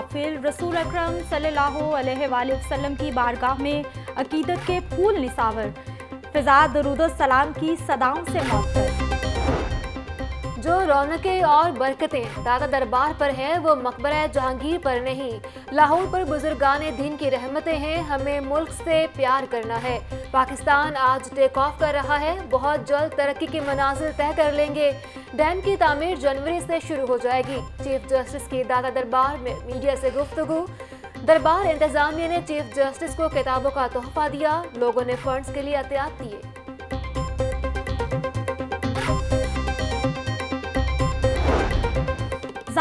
پھر رسول اکرم صلی اللہ علیہ وآلہ وسلم کی بارگاہ میں عقیدت کے پھول نساور فضاء درود و سلام کی صداؤں سے موقع جو رونقیں اور برکتیں دادا دربار پر ہیں، وہ مقبرہ جہانگیر پر نہیں۔ لاہور پر بزرگان دین کی رحمتیں ہیں، ہمیں ملک سے پیار کرنا ہے۔ پاکستان آج ٹیک آف کر رہا ہے، بہت جلد ترقی کے مناظر طے کر لیں گے۔ ڈیم کی تعمیر جنوری سے شروع ہو جائے گی۔ چیف جسٹس کی دادا دربار میں میڈیا سے گفتگو۔ دربار انتظامیہ نے چیف جسٹس کو کتابوں کا تحفہ دیا۔ لوگوں نے فنڈز کے لیے احتیاط کیے۔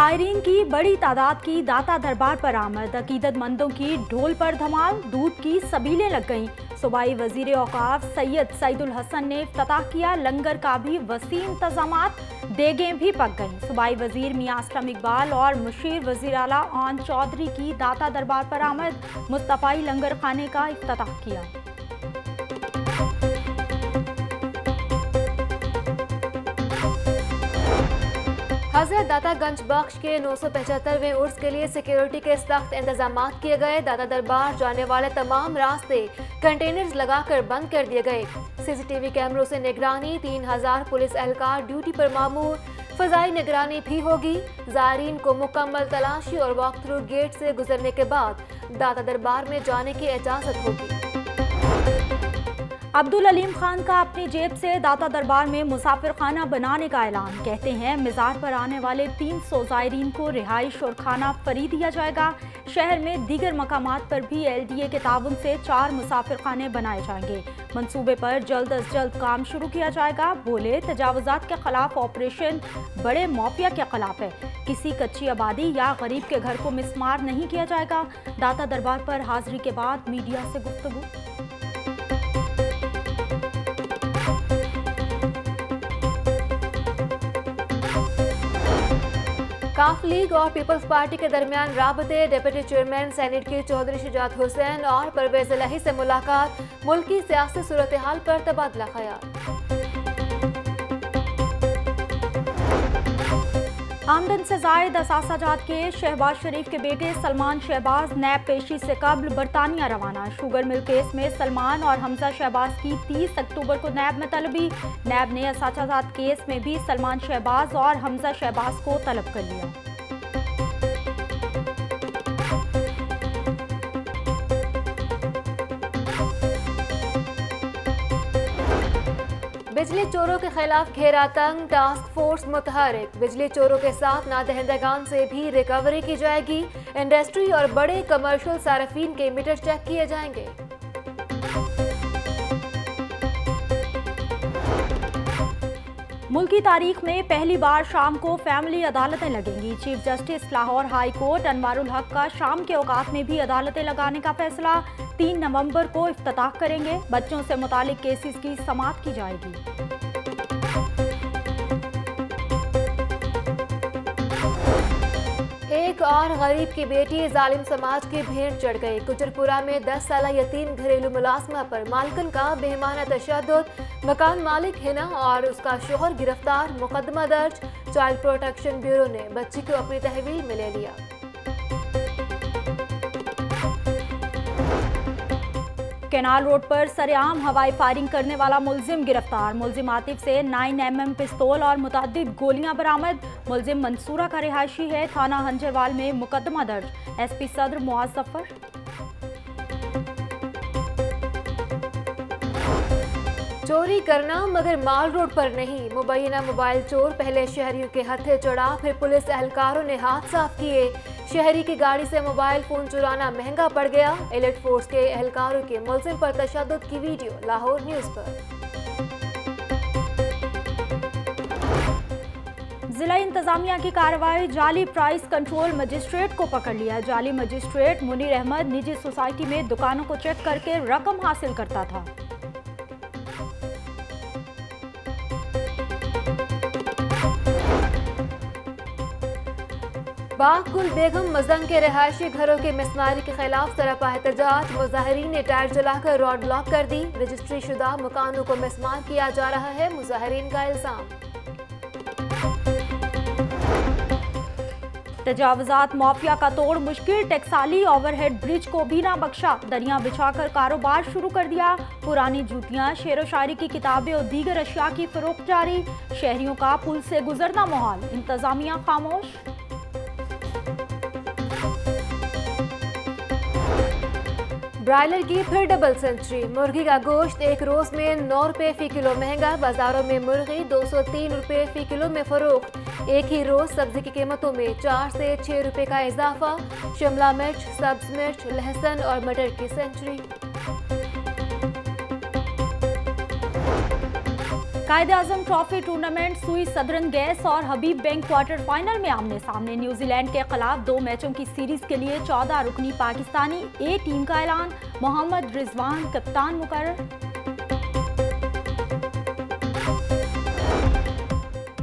زائرین کی بڑی تعداد کی داتا دربار پر آمد۔ عقیدت مندوں کی ڈھول پر دھمال، دودھ کی سبیلیں لگ گئیں۔ صوبائی وزیر اوقاف سید سعید الحسن نے افتتاح کیا، لنگر کا بھی وسیع انتظامات دیگیں بھی پک گئیں۔ صوبائی وزیر میاں اسلم اقبال اور مشیر وزیر اعلیٰ آن چودھری کی داتا دربار پر آمد، مصطفی لنگر خانے کا افتتاح کیا۔ واضح داتا گنج بخش کے نو سو پچہترویں عرص کے لیے سیکیورٹی کے سخت انتظامات کیے گئے۔ داتا دربار جانے والے تمام راستے کنٹینرز لگا کر بند کر دیے گئے۔ سی سی ٹی وی کیمروں سے نگرانی، تین ہزار پولیس اہلکار ڈیوٹی پر معمور۔ فضائی نگرانی بھی ہوگی۔ زائرین کو مکمل تلاشی اور واک تھرو گیٹ سے گزرنے کے بعد داتا دربار میں جانے کی اجازت ہوگی۔ عبدالعلیم خان کا اپنی جیب سے داتا دربار میں مسافر خانہ بنانے کا اعلان۔ کہتے ہیں، مزار پر آنے والے تین سو زائرین کو رہائش اور کھانا فری دیا جائے گا۔ شہر میں دیگر مقامات پر بھی ایل ڈی اے کے تعاون سے چار مسافر خانے بنائے جائیں گے۔ منصوبے پر جلد از جلد کام شروع کیا جائے گا۔ بولے، تجاوزات کے خلاف آپریشن بڑے موپیا کے خلاف ہے۔ کسی کچی آبادی یا غریب کے گھر کو مسمار نہیں کیا جائے گا۔ داتا دربار پر حاضری کے بعد میڈیا سے گفتگو۔ کاف لیگ اور پیپلز پارٹی کے درمیان رابطے ڈیپیٹی چیئرمین سینٹ کی چودھری شجاعت حسین اور پرویز الہی سے ملاقات، ملکی سیاسی صورتحال پر تبادلہ خیال۔ آمدن سے زائد اثاثہ جات کے شہباز شریف کے بیٹے سلمان شہباز نیب پیشی سے قبل برطانیہ روانہ شوگر مل کیس میں سلمان اور حمزہ شہباز کی تیس اکتوبر کو نیب میں طلبی۔ نیب نے اثاثہ جات کیس میں بھی سلمان شہباز اور حمزہ شہباز کو طلب کر لیا۔ بجلی چوروں کے خلاف گھیرا تنگ، ٹاسک فورس متحرک۔ بجلی چوروں کے ساتھ نادہندگان سے بھی ریکوری کی جائے گی۔ انڈسٹری اور بڑے کمرشل صارفین کے میٹر چیک کیے جائیں گے۔ ملکی تاریخ میں پہلی بار شام کو فیملی عدالتیں لگیں گی۔ Chief justice Lahore high court Anwar ul-Haq کا شام کے اوقات میں بھی عدالتیں لگانے کا فیصلہ۔ تین نومبر کو افتتاح کریں گے۔ بچوں سے متعلق کیسز کی سماعت کی جائے گی۔ ایک اور غریب کی بیٹی ظالم سماج کی بھیڑ چڑھ گئی کچرپورا میں دس سالہ یتیم گھریلو ملازمہ پر مالکن کا بہمانہ تشدد۔ مکان مالک ہنا اور اس کا شوہر گرفتار، مقدمہ درج۔ چائلڈ پروٹیکشن بیورو نے بچی کو اپنی تحویل میں لے لیا۔ کینال روڈ پر سرعام ہوائی فائرنگ کرنے والا ملزم گرفتار۔ ملزم آتف سے نائن ایم ایم پستول اور متعدد گولیاں برآمد۔ ملزم منصورہ کا رہائشی ہے۔ تھانہ ہنجروال میں مقدمہ درج۔ ایس پی صدر معاذ ظفر۔ چوری کرنا مگر مال روڈ پر نہیں۔ مبینہ موبائل چور پہلے شہریوں کے ہتھے چڑھا، پھر پولیس اہلکاروں نے ہاتھ صاف کیے۔ شہری کی گاڑی سے موبائل فون چرانا مہنگا پڑ گیا۔ ایلٹ فورس کے اہلکاروں کے ملزم پر تشدد کی ویڈیو، لاہور نیوز پر۔ ضلع انتظامیہ کی کاروائی جعلی پرائز کنٹرول مجسٹریٹ کو پکڑ لیا۔ جعلی مجسٹریٹ منیر احمد نجی سوسائٹی میں دکانوں کو چیک کر کے رقم حاصل کرتا تھا۔ باغ گل بیگم مزنگ کے رہائشی گھروں کے مسماری کے خلاف طرف احتجاج، مظاہرین نے ٹائر جلا کر روڈ بلاک کر دی۔ رجسٹری شدہ مکانوں کو مسمار کیا جا رہا ہے، مظاہرین کا الزام۔ تجاوزات مافیا کا توڑ، مشکل ٹیکسالی آور ہیڈ برج کو بھی نہ بخشا۔ دریا بچھا کر کاروبار شروع کر دیا۔ پرانی جوتیاں، شعر و شاعری کی کتابیں اور دیگر اشیاء کی فروخت جاری۔ شہریوں کا پل سے گزرنا محال انتظامیہ خاموش۔ برائلر کی پھر ڈبل سنچری۔ مرغی کا گوشت ایک روز میں نو روپے فی کلو مہنگا، بازاروں میں مرغی دو سو تین روپے فی کلو میں فروخت۔ ایک ہی روز سبزی کی قیمتوں میں چار سے چھ روپے کا اضافہ۔ شملہ مرچ، سبز مرچ، لہسن اور مٹر کی century. Quaid Azam trophy tournament سوئی صدرن گیس اور حبیب بینک کوارٹر فائنل میں آمنے سامنے نیوزی لینڈ کے خلاف دو میچوں کی سیریز کے لیے چودہ رکنی پاکستانی اے ٹیم کا اعلان۔ محمد رضوان، کپتان مقرر۔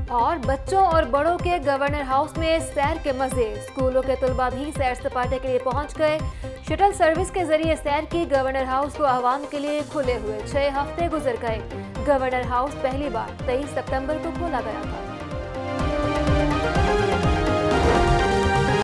اور بچوں اور بڑوں کے گورنر ہاؤس میں سیر کے مزے۔ اسکولوں کے طلبہ بھی سیر سپاٹے کے لیے پہنچ گئے۔ شٹل سروس کے ذریعے سیر کی، گورنر ہاؤس کو عوام کے لیے کھلے ہوئے چھ ہفتے گزر گئے۔ گورنر ہاؤس پہلی بار تیئیس ستمبر کو کھولا گیا تھا۔